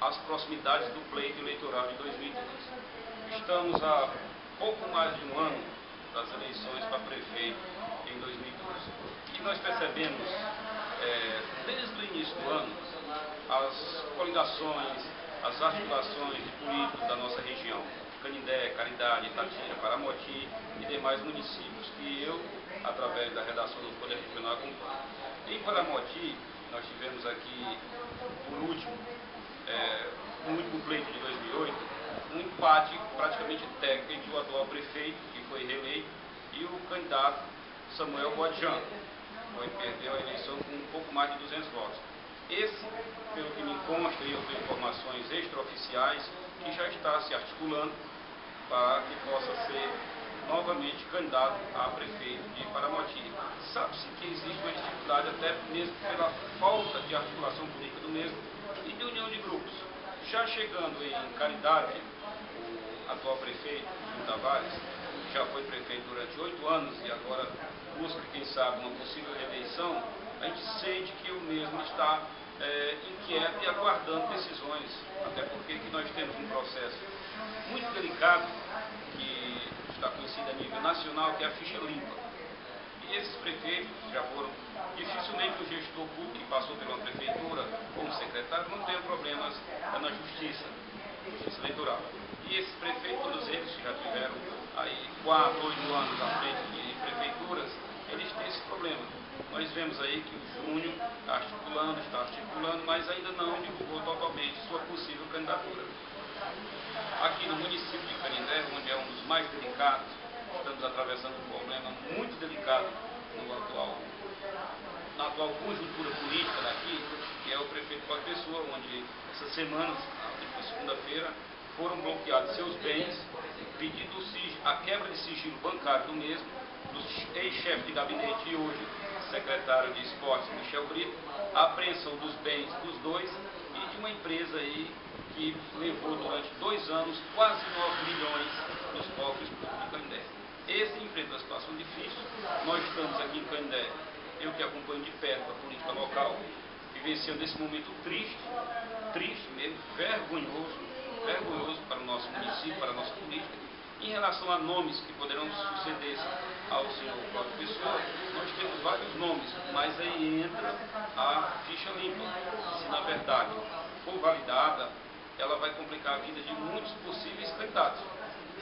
às proximidades do pleito eleitoral de 2012. Estamos há pouco mais de um ano das eleições para prefeito em 2012. E nós percebemos, é, desde o início do ano, as coligações, as articulações de políticos da nossa região, Canindé, Caridade, Itatira, Paramoti e demais municípios, que eu, através da redação do Poder Regional, acompanho. Em Paramoti, nós tivemos aqui, por último, é, no último pleito de 2008, um empate praticamente técnico entre o atual prefeito, que foi reeleito, e o candidato Samuel Bodjan, foi perdeu a eleição com um pouco mais de 200 votos. Esse, pelo que me consta e eu tenho informações extraoficiais, que já está se articulando para que possa ser novamente candidato a prefeito de Paramoti. Sabe-se que existe uma dificuldade até mesmo pela falta de articulação política do mesmo e de união de grupos. Já chegando em Caridade, o atual prefeito, Júlio Tavares, já foi prefeito durante oito anos e agora busca, quem sabe, uma possível reeleição, a gente sente que o mesmo está é, inquieto e aguardando decisões, até porque que nós temos um processo muito delicado, que está conhecido a nível nacional, que é a ficha limpa. E esses prefeitos já foram, dificilmente o gestor público que passou uma prefeitura como secretário não tem problemas na justiça, justiça eleitoral. E esses prefeitos, todos eles que já tiveram aí quatro, oito anos à frente de prefeituras, eles têm esse problema. Nós vemos aí que o Júnior está articulando, está articulando, mas ainda não divulgou totalmente sua possível candidatura. Aqui no município de Canindé, onde é um dos mais delicados, estamos atravessando um problema muito delicado no atual, na atual conjuntura política daqui, que é o prefeito Paulo Pessoa, onde essa semana, na segunda-feira, foram bloqueados seus bens, pedindo a quebra de sigilo bancário do mesmo, do ex-chefe de gabinete e hoje secretário de esportes, Michel Brito, a apreensão dos bens dos dois e de uma empresa aí que levou durante dois anos quase 9 milhões nos cofres de Candé. Esse enfrenta uma situação difícil. Nós estamos aqui em Candé, eu que acompanho de perto a política local, vivenciando esse momento triste, triste mesmo, vergonhoso, vergonhoso para o nosso município, para a nossa política, em relação a nomes que poderão suceder ao senhor Cláudio Pessoa, nós temos vários nomes, mas aí entra a ficha limpa. Se na verdade for validada, ela vai complicar a vida de muitos possíveis candidatos.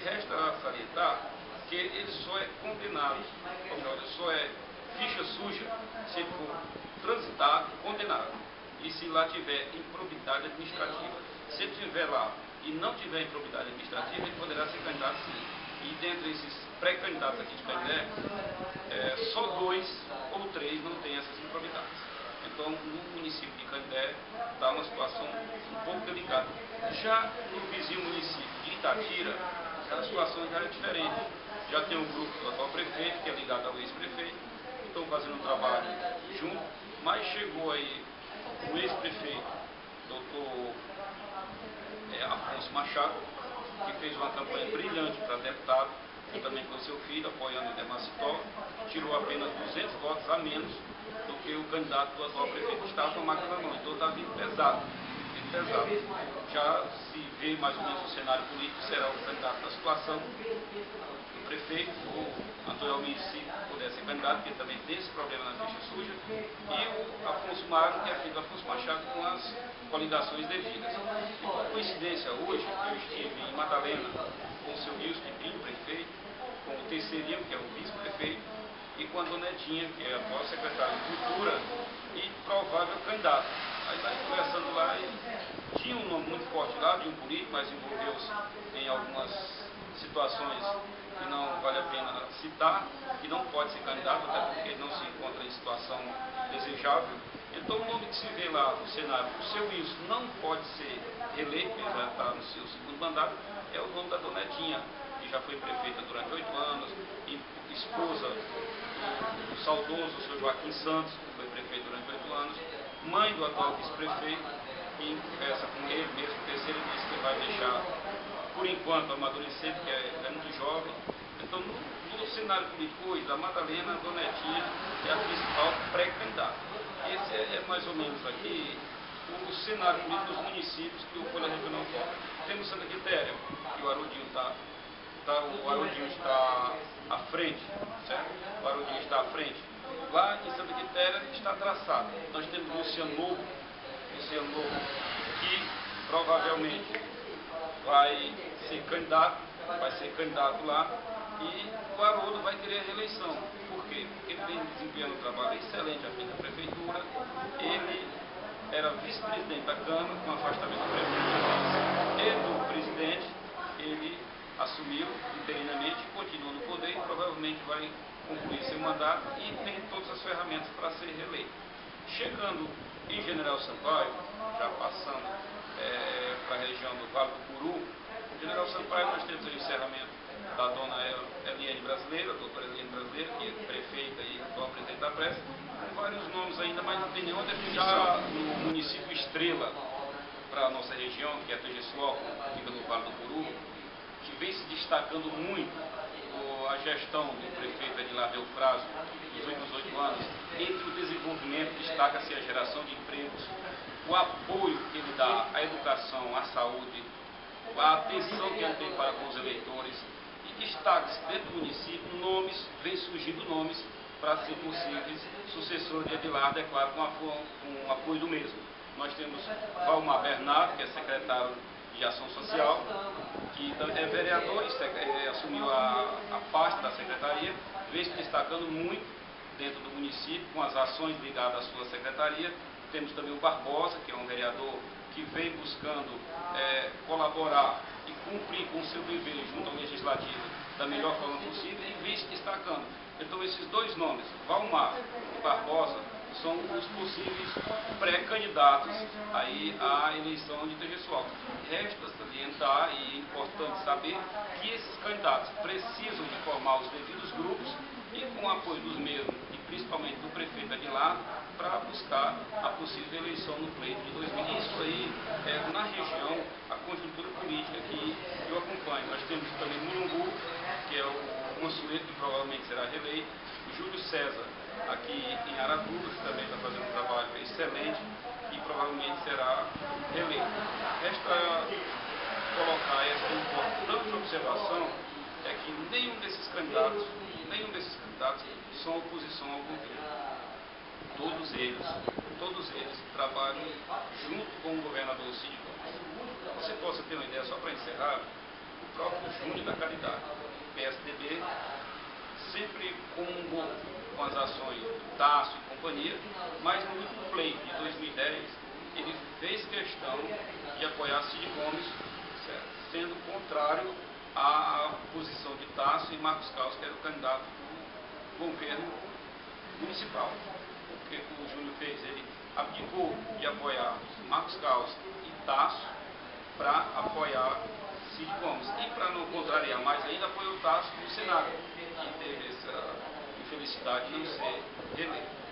Resta salientar que ele só é condenado, ou melhor, ele só é ficha suja se ele for transitado, condenado. E se lá tiver improbidade administrativa. Se ele tiver lá e não tiver improbidade administrativa, ele poderá ser candidato sim. E dentre esses pré-candidatos aqui de Canindé, é, só dois ou três não têm essas improbidades. Então, no município de Canindé, está uma situação um pouco delicada. Já no vizinho município de Itatira, a situação já é diferente. Já tem um grupo do atual prefeito, que é ligado ao ex-prefeito, estão fazendo um trabalho junto, mas chegou aí o ex-prefeito, doutor é, Afonso Machado, que fez uma campanha brilhante para deputado, também com seu filho, apoiando o Demacitó, tirou apenas 200 votos a menos candidato do atual prefeito estava com a máquina na mão. Então está vindo pesado, vindo pesado. Já se vê mais ou menos o cenário político, será o candidato da situação, o prefeito, ou Antônio Almir, se puder ser candidato, porque também tem esse problema na ficha suja, e o Afonso Magno, que é filho do Afonso Machado, com as coligações devidas. E por coincidência, hoje eu estive em Madalena com o seu Wilson Pinho, prefeito, com o Terceirinho, que é o vice-prefeito, e com a Dona Edinha, que é a atual secretária de Cultura e provável candidato. Aí está conversando lá e tinha um nome muito forte lá de um político, mas envolveu-se em algumas situações que não vale a pena citar, que não pode ser candidato, até porque não se encontra em situação desejável. Então o nome que se vê lá no cenário, o seu Wilson não pode ser eleito, ele já está no seu segundo mandato, é o nome da Dona Edinha, que já foi prefeita durante oito anos, e esposa do saudoso senhor Joaquim Santos, que foi prefeito durante oito anos, mãe do atual vice-prefeito, que conversa com ele mesmo, terceiro disse que vai deixar, por enquanto, amadurecer, porque é, é muito jovem. Então, no, no, cenário político hoje, da Madalena, a é a principal pré-candidata. Esse é, é, mais ou menos aqui o cenário político dos municípios que o Folha Regional toca. Temos Santa Quitéria, que o Arudinho está tá, o Arudinho está à frente, certo? O Arudinho está à frente. Lá em Santa Quitéria está traçado. Nós temos Luciano Novo, Luciano Novo, que provavelmente vai ser candidato, vai ser candidato lá e o Haroldo vai querer a reeleição. Por quê? Porque ele vem desempenhando um trabalho excelente aqui na prefeitura, ele era vice-presidente da Câmara, com afastamento do prefeito e do presidente, ele assumiu interinamente, continua no poder e provavelmente vai concluir seu mandato e tem todas as ferramentas para ser reeleito. Chegando em General Sampaio, já passando é, para a região do Vale do Curu, General Sampaio nós temos o encerramento da dona Eliane Brasileira, a doutora Eliane Brasileira, que é prefeita e atual presidente da Pressa, com vários nomes ainda, mas não tem nenhuma definição. Já no município Estrela, para a nossa região, que é que fica no Vale do Curu, que vem se destacando muito a gestão do prefeito Edilar Belfraso nos últimos oito anos, entre o desenvolvimento destaca-se a geração de empregos, o apoio que ele dá à educação, à saúde, a atenção que ele tem para com os eleitores. E destaque-se dentro do município nomes, vem surgindo nomes para ser possíveis. Sucessor de Edilar, declaro com, com apoio do mesmo. Nós temos Valmar Bernardo, que é secretário de Ação Social, que é vereador e é, assumiu a, a parte da secretaria, vem se destacando muito dentro do município com as ações ligadas à sua secretaria. Temos também o Barbosa, que é um vereador que vem buscando é, colaborar e cumprir com o seu dever junto ao Legislativo da melhor forma possível e vem se destacando. Então esses dois nomes, Valmar e Barbosa, são os possíveis pré-candidatos aí à eleição de Tegesual. Resta salientar e é importante saber que esses candidatos precisam de formar os devidos grupos e com o apoio dos mesmos e principalmente do prefeito Aguilar para buscar a possível eleição no pleito de 2000. Isso aí é na região a conjuntura política que eu acompanho. Nós temos também Mulungu, que é o Mansueto, que provavelmente será reeleito, Júlio César, aqui em que também está fazendo um trabalho excelente e provavelmente será reeleito. Resta colocar essa importante observação é que nenhum desses candidatos, nenhum desses candidatos são oposição ao governo todos eles, todos eles trabalham junto com o governador Cid Gomes. Você possa ter uma ideia, só para encerrar, o próprio Júnior da Caridade, PSDB, sempre comungou com as ações do Tasso e companhia, mas no último pleito de 2010, ele fez questão de apoiar Cid Gomes, certo? sendo contrário à posição de Tasso e Marcos Carlos, que era o candidato do governo municipal o que o Júnior fez? Ele abdicou de apoiar Marcos Caos e Tasso para apoiar Cid Gomes. E para não contrariar mais ainda, apoiou Tasso no Senado, que teve essa infelicidade de não ser.